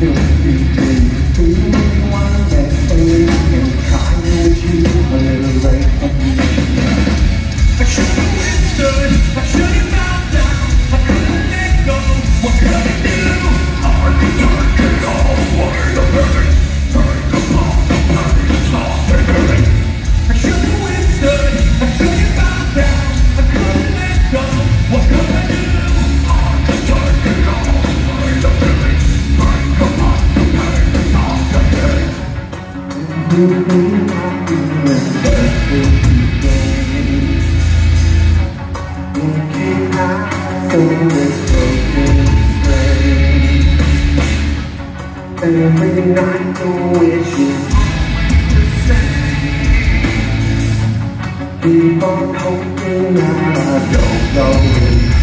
don't be Every night the the same Keep on hoping I don't go